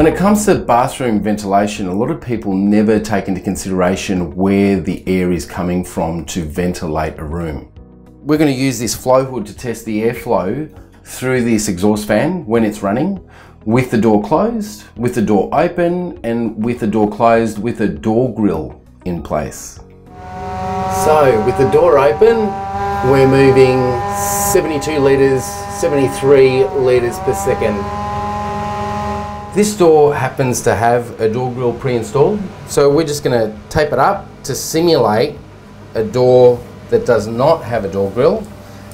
When it comes to bathroom ventilation, a lot of people never take into consideration where the air is coming from to ventilate a room. We're going to use this flow hood to test the airflow through this exhaust fan when it's running with the door closed, with the door open and with the door closed with a door grill in place. So with the door open, we're moving 72 litres, 73 litres per second. This door happens to have a door grill pre-installed, so we're just going to tape it up to simulate a door that does not have a door grill.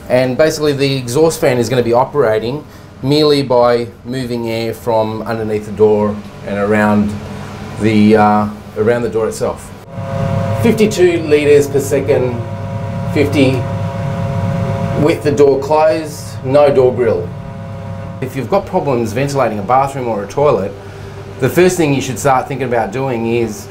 And basically the exhaust fan is going to be operating merely by moving air from underneath the door and around the, uh, around the door itself. 52 litres per second, 50 with the door closed, no door grill. If you've got problems ventilating a bathroom or a toilet, the first thing you should start thinking about doing is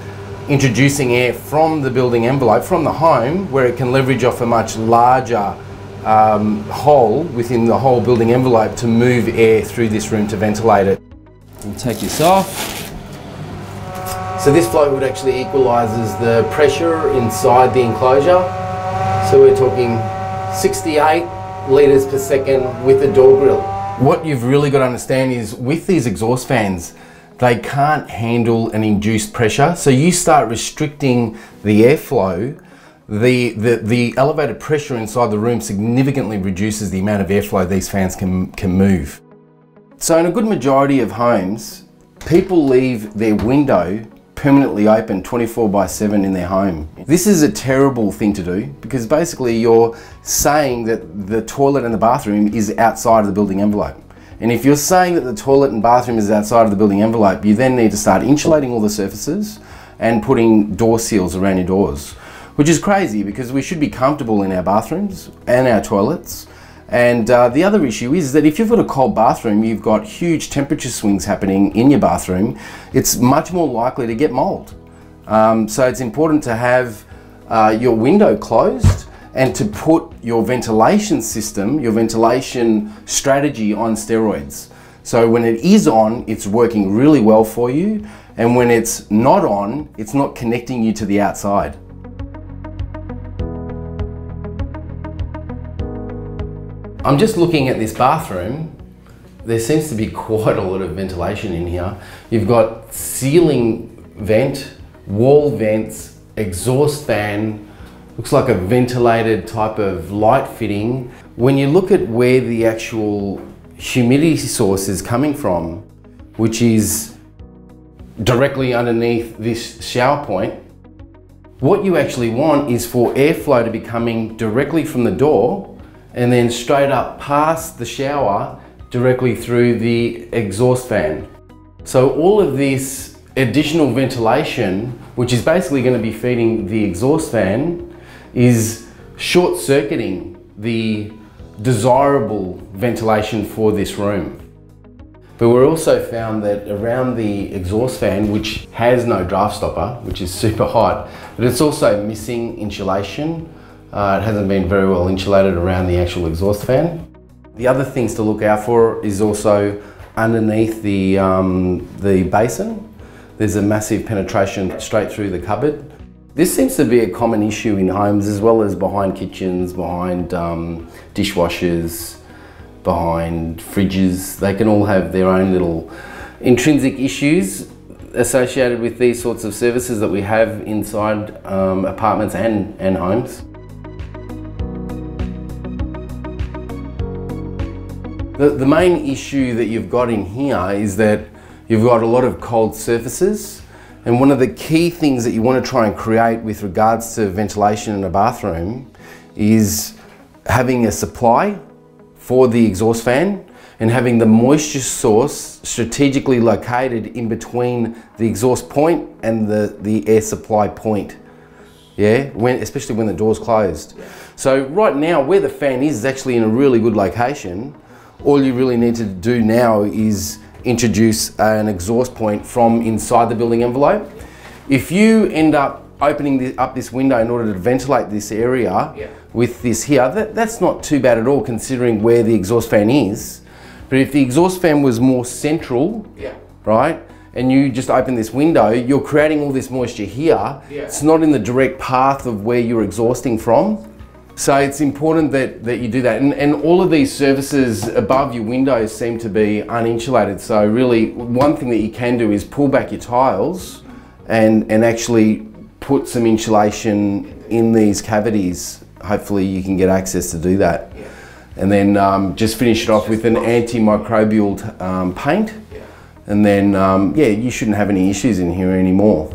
introducing air from the building envelope, from the home, where it can leverage off a much larger um, hole within the whole building envelope to move air through this room to ventilate it. And take this off. So this flow hood actually equalises the pressure inside the enclosure. So we're talking 68 litres per second with the door grill. What you've really got to understand is with these exhaust fans, they can't handle an induced pressure. So you start restricting the airflow, the, the, the elevated pressure inside the room significantly reduces the amount of airflow these fans can, can move. So in a good majority of homes, people leave their window permanently open 24 by 7 in their home. This is a terrible thing to do because basically you're saying that the toilet and the bathroom is outside of the building envelope. And if you're saying that the toilet and bathroom is outside of the building envelope, you then need to start insulating all the surfaces and putting door seals around your doors, which is crazy because we should be comfortable in our bathrooms and our toilets and uh, the other issue is that if you've got a cold bathroom, you've got huge temperature swings happening in your bathroom, it's much more likely to get mold. Um, so it's important to have uh, your window closed and to put your ventilation system, your ventilation strategy on steroids. So when it is on, it's working really well for you. And when it's not on, it's not connecting you to the outside. I'm just looking at this bathroom. There seems to be quite a lot of ventilation in here. You've got ceiling vent, wall vents, exhaust fan, looks like a ventilated type of light fitting. When you look at where the actual humidity source is coming from, which is directly underneath this shower point, what you actually want is for airflow to be coming directly from the door and then straight up past the shower directly through the exhaust fan. So all of this additional ventilation, which is basically going to be feeding the exhaust fan, is short circuiting the desirable ventilation for this room. But we're also found that around the exhaust fan, which has no draft stopper, which is super hot, but it's also missing insulation uh, it hasn't been very well insulated around the actual exhaust fan. The other things to look out for is also underneath the, um, the basin. There's a massive penetration straight through the cupboard. This seems to be a common issue in homes as well as behind kitchens, behind um, dishwashers, behind fridges. They can all have their own little intrinsic issues associated with these sorts of services that we have inside um, apartments and, and homes. The, the main issue that you've got in here is that you've got a lot of cold surfaces and one of the key things that you want to try and create with regards to ventilation in a bathroom is having a supply for the exhaust fan and having the moisture source strategically located in between the exhaust point and the, the air supply point. Yeah, when, especially when the door's closed. So right now where the fan is is actually in a really good location all you really need to do now is introduce an exhaust point from inside the building envelope. If you end up opening the, up this window in order to ventilate this area yeah. with this here, that, that's not too bad at all considering where the exhaust fan is. But if the exhaust fan was more central, yeah. right, and you just open this window, you're creating all this moisture here. Yeah. It's not in the direct path of where you're exhausting from. So it's important that, that you do that. And, and all of these surfaces above your windows seem to be uninsulated. So really one thing that you can do is pull back your tiles and, and actually put some insulation in these cavities. Hopefully you can get access to do that. And then um, just finish it off with an antimicrobial um, paint. And then, um, yeah, you shouldn't have any issues in here anymore.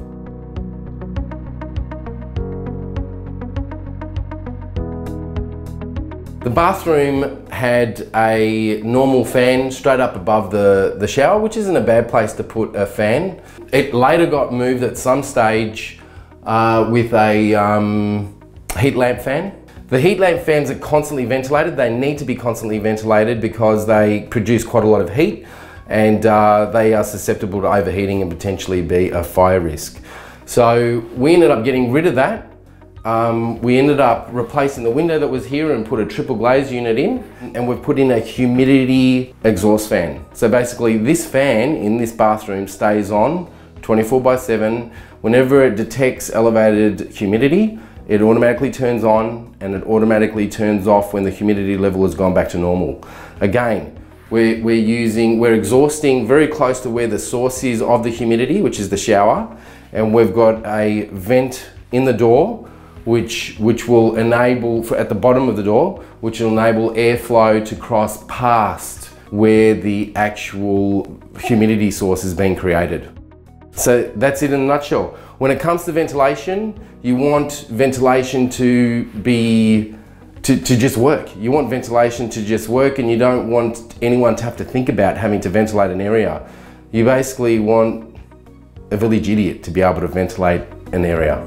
The bathroom had a normal fan straight up above the, the shower, which isn't a bad place to put a fan. It later got moved at some stage uh, with a um, heat lamp fan. The heat lamp fans are constantly ventilated. They need to be constantly ventilated because they produce quite a lot of heat and uh, they are susceptible to overheating and potentially be a fire risk. So we ended up getting rid of that um, we ended up replacing the window that was here and put a triple glaze unit in and we've put in a humidity exhaust fan. So basically this fan in this bathroom stays on 24 by 7. Whenever it detects elevated humidity, it automatically turns on and it automatically turns off when the humidity level has gone back to normal. Again, we're, we're using, we're exhausting very close to where the source is of the humidity, which is the shower. And we've got a vent in the door which, which will enable, for, at the bottom of the door, which will enable airflow to cross past where the actual humidity source is being created. So that's it in a nutshell. When it comes to ventilation, you want ventilation to be, to, to just work. You want ventilation to just work and you don't want anyone to have to think about having to ventilate an area. You basically want a village idiot to be able to ventilate an area.